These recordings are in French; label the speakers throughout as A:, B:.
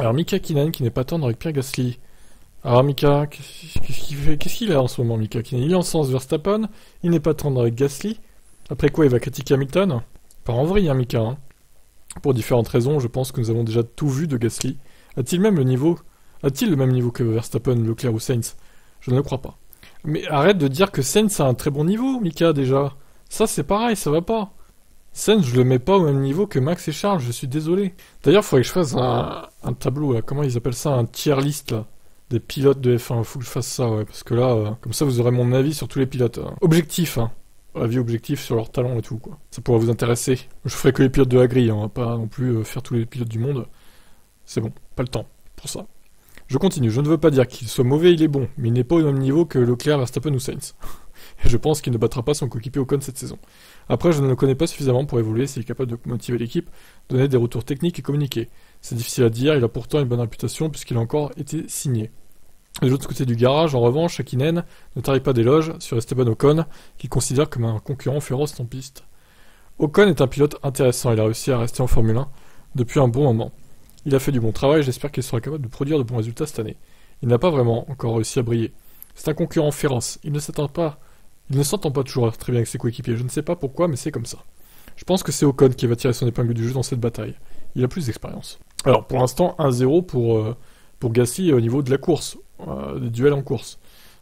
A: Alors Mika Kinen qui n'est pas tendre avec Pierre Gasly. Alors Mika, qu'est-ce qu'il fait a en ce moment Mika Kinen Il est en sens Verstappen, il n'est pas tendre avec Gasly. Après quoi il va critiquer Hamilton Pas en vrai, hein, Mika. Hein. Pour différentes raisons, je pense que nous avons déjà tout vu de Gasly. A-t-il même le niveau A-t-il le même niveau que Verstappen, Leclerc ou Sainz? Je ne le crois pas. Mais arrête de dire que Sainz a un très bon niveau, Mika, déjà. Ça, c'est pareil, ça va pas. Sainz, je le mets pas au même niveau que Max et Charles, je suis désolé. D'ailleurs, il faudrait que je fasse un, tableau, là. comment ils appellent ça, un tier list, des pilotes de F1. Faut que je fasse ça, ouais, parce que là, euh, comme ça, vous aurez mon avis sur tous les pilotes. Hein. Objectif, hein. Avis objectif sur leur talent et tout, quoi. Ça pourrait vous intéresser. Je ferai que les pilotes de la grille, hein, on va pas non plus euh, faire tous les pilotes du monde. C'est bon, pas le temps pour ça. Je continue, je ne veux pas dire qu'il soit mauvais, il est bon, mais il n'est pas au même niveau que Leclerc, Verstappen ou Sainz. Et je pense qu'il ne battra pas son coéquipier Ocon cette saison. Après, je ne le connais pas suffisamment pour évoluer s'il est capable de motiver l'équipe, donner des retours techniques et communiquer. C'est difficile à dire, il a pourtant une bonne réputation puisqu'il a encore été signé. De l'autre côté du garage, en revanche, Akinen ne tarie pas d'éloges sur Esteban Ocon, qu'il considère comme un concurrent féroce en piste. Ocon est un pilote intéressant, il a réussi à rester en Formule 1 depuis un bon moment. Il a fait du bon travail, j'espère qu'il sera capable de produire de bons résultats cette année. Il n'a pas vraiment encore réussi à briller. C'est un concurrent féroce, il ne s'attend pas il ne s'entend pas toujours très bien avec ses coéquipiers, je ne sais pas pourquoi, mais c'est comme ça. Je pense que c'est Ocon qui va tirer son épingle du jeu dans cette bataille. Il a plus d'expérience. Alors pour l'instant, 1-0 pour, euh, au niveau de la course, euh, des duels en course.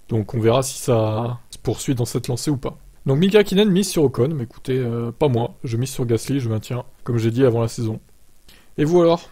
A: Donc on verra si ça se poursuit dans cette lancée ou pas. Donc Mika Kinen mise sur Ocon, mais écoutez, euh, pas moi, je mise sur Gasly, je maintiens, comme j'ai dit avant la saison. Et vous alors?